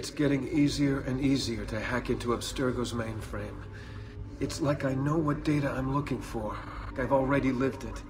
It's getting easier and easier to hack into Abstergo's mainframe. It's like I know what data I'm looking for. I've already lived it.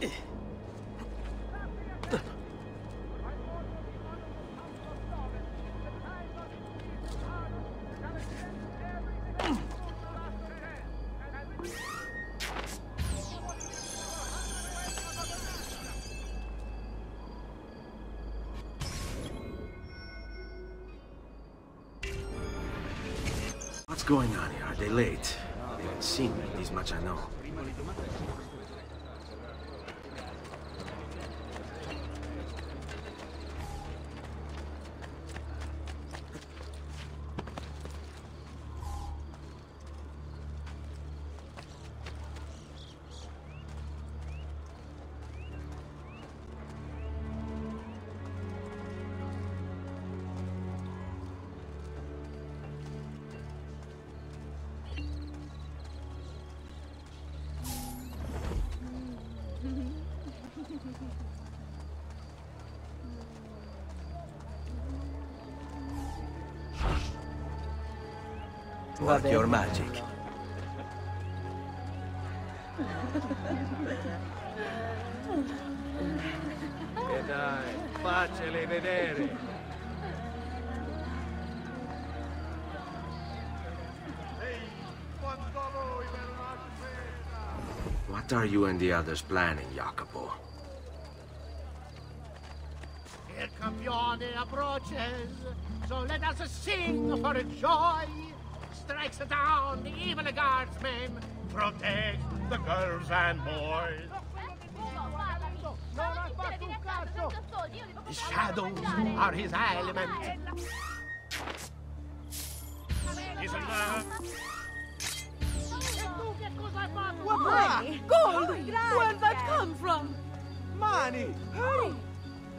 What's going on here? Are they late? They haven't seen me, this much I know. Work your magic. E dai, facceli vedere. What are you and the others planning, Jacopo? Il campione approaches, so let us sing for joy. Strikes down the evil guardsmen, protect the girls and boys. The shadows are his element. He's alive. Money! Gold! Where'd that come from? Money! Hey!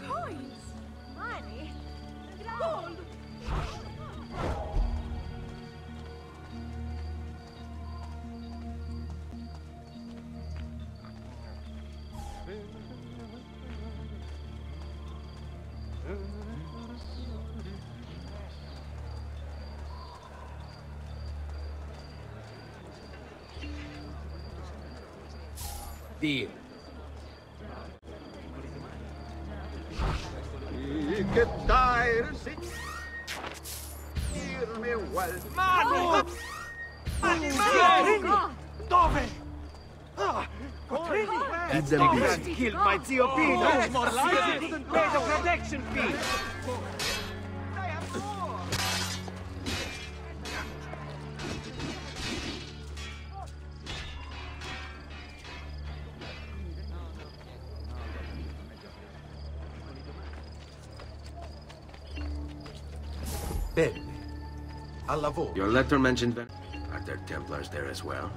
Coins! Money! Gold! Dio. Che dire si... Dirmi well. Mani! Mani! Mani! Dove? Ah, Keep them busy. killed my zio Pino. He couldn't pay the protection fee. Your letter mentioned Are there Templars there as well?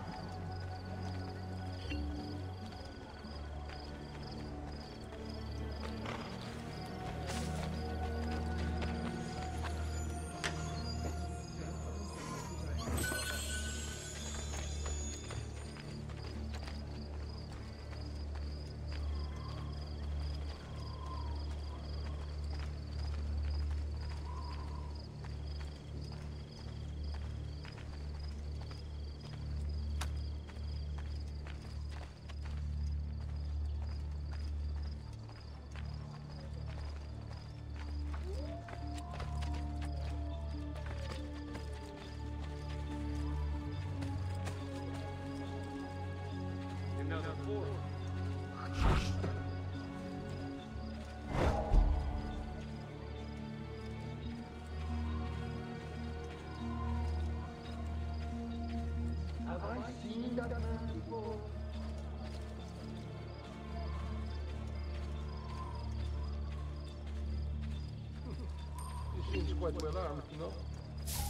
Seems quite well armed, no?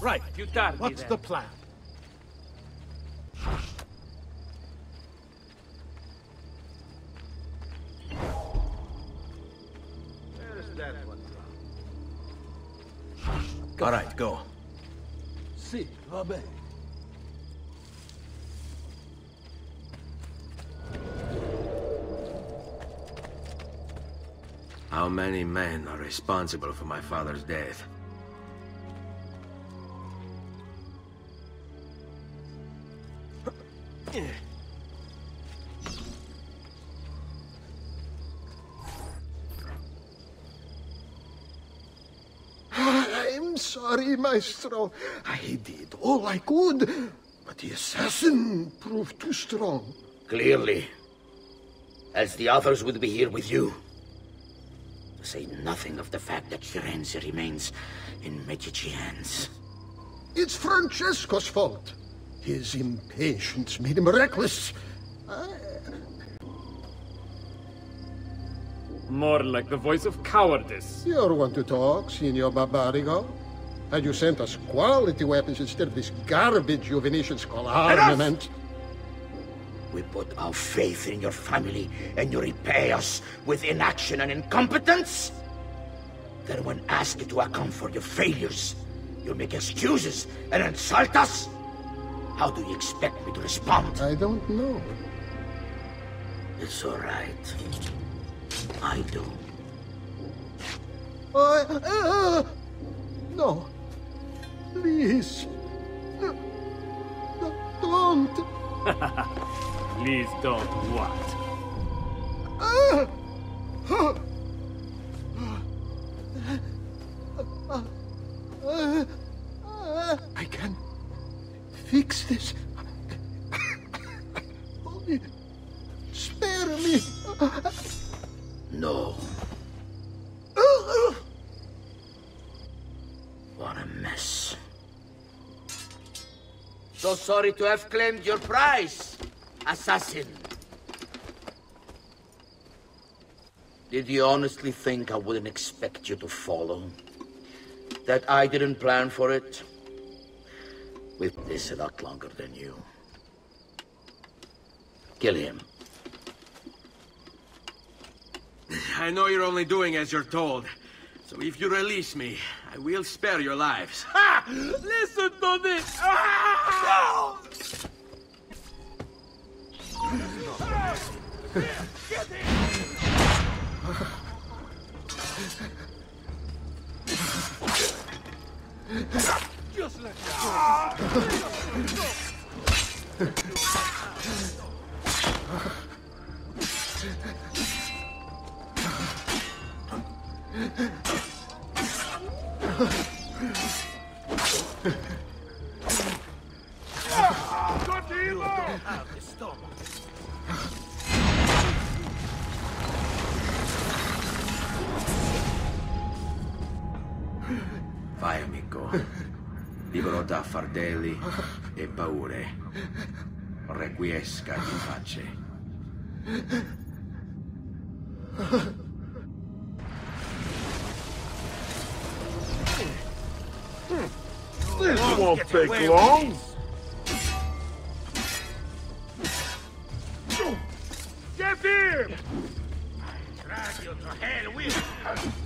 Right, più tardi What's then. the plan? Where's that one All right, go. Sì, va bene. How many men are responsible for my father's death? I'm sorry, Maestro. I did all I could, but the assassin proved too strong. Clearly. Else the others would be here with you. To say nothing of the fact that Firenze remains in Medici hands. It's Francesco's fault. His impatience made him reckless. More like the voice of cowardice. You're one to talk, Signor Barbarigo. Had you sent us quality weapons instead of this garbage you Venetians call armament, We put our faith in your family, and you repay us with inaction and incompetence? Then when asked to account for your failures, you make excuses and insult us? How do you expect me to respond? I don't know. It's all right. I do. I, uh, no. Please. No, no, don't. Please don't what? Ah! Ah! Ah! Ah! I can fix this. Only spare me. No. What a mess. So sorry to have claimed your prize, assassin. Did you honestly think I wouldn't expect you to follow? That I didn't plan for it? We've this a lot longer than you. Kill him. I know you're only doing as you're told. So if you release me, I will spare your lives. Ha! Listen to this! Ah! Just let me go. Vai, amico. Libero da fardelli e paure. Requiesca in pace. This won't take long. Get him! Drag you to hell with